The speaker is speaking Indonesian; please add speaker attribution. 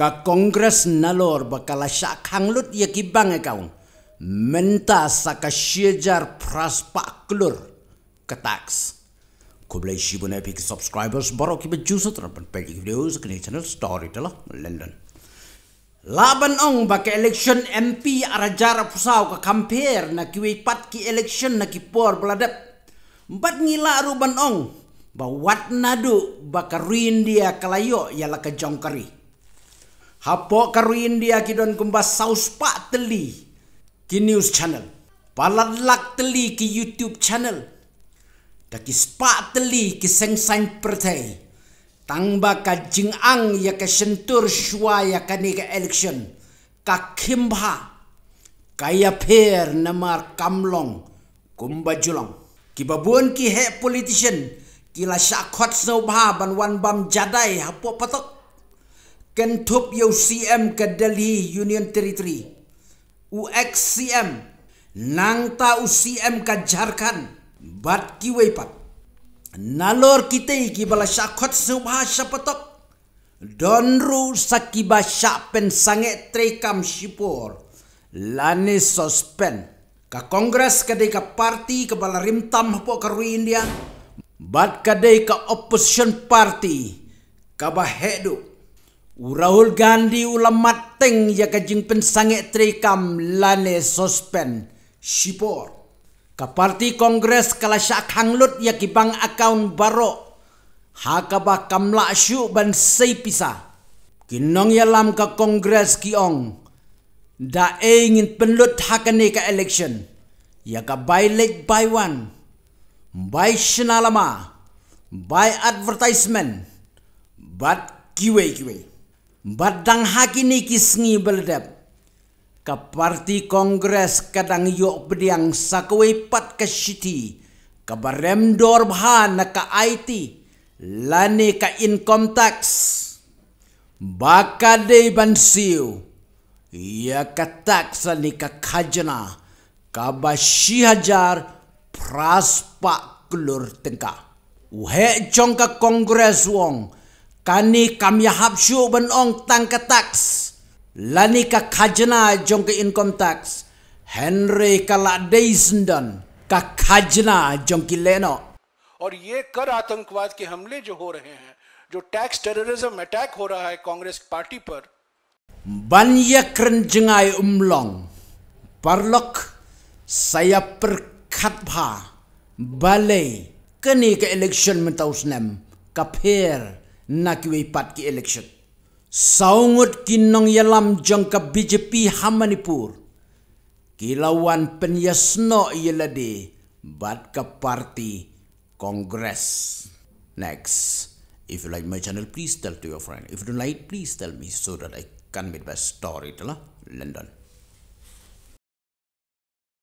Speaker 1: ka kongres nalor bakala syak hanglut ya kibang ekaung menta saka syejar praspa klur ke tax Kublai shibun epic subscribers baru kiba jusa terapan pagi videos kini channel story telah London. Laban ong baka election MP arajara pusau ka compare na kiwi pat ki election na ki por beladap. Bat ngila ruban ong ba wat nadu baka ruin dia kalayo yala ka jongkari. Hapo ka ruin dia ki don kumbas saus pa teli ki news channel. Paladlak teli ki YouTube channel Daki spa teli ki seng sang pertai. Tangba ka jing ang ya ka sentur shua ya ka ni ka election. Ka kimba. Kaya per namar kamlong. Kumba julong. Ki babuan ki he politician. Kila syakot snow ban wan bam jadai hapo patok. Kentup yo CM ke Delhi Union Territory. UXCM. Nang ta UCM ka Jharkhand. Bat ki pat nalor kite ki bala syakot subha syapatok donru sakiba syapen sange trekam shipor. Lani sospen ka kongres kadai ka parti ke bala rimtam hapo ka India. Bat kadai ka opposition party ka bahedu Rahul Gandhi ulamat teng ya kajing pensange trekam lane sospen shipor Ka parti kongres kala syak hanglut ya kibang akaun baro. Hakaba kamla syu ban sei pisa. Kinong ya lam ka kongres kiong. Da e ingin penlut hakane ka election. Ya ka by leg by one. By shenalama. By advertisement. But kiwe kiwe. But dang hakini kisngi beldep ka parti kongres kadang yok bediang sakwe pat ka shiti ka barem dor bha na ka IT lani ka income tax. Baka de bansiu ya ka tax ni ka khajna. Ka bashi hajar praspa klur tengka uhe jong ka kongres wong kani kam yahap syu ban ong tang ka tax lani ka khajna jong ke income tax henry kala deisndon का खजना जंकी लेनो
Speaker 2: और ये कर आतंकवाद के हमले जो हो रहे हैं जो टैक्स टेररिज्म अटैक हो रहा है कांग्रेस पार्टी पर
Speaker 1: banyak renjengai umlong parlok saya perkat bha bale keni ke election mentaus nem nakwi pat ki election Saungut kinong yalam jangka BJP Hamanipur. Kilawan penyasno yelade bat ke parti Congress. Next. If you like my channel, please tell to your friend. If you don't like, please tell me so that I can make my story. London.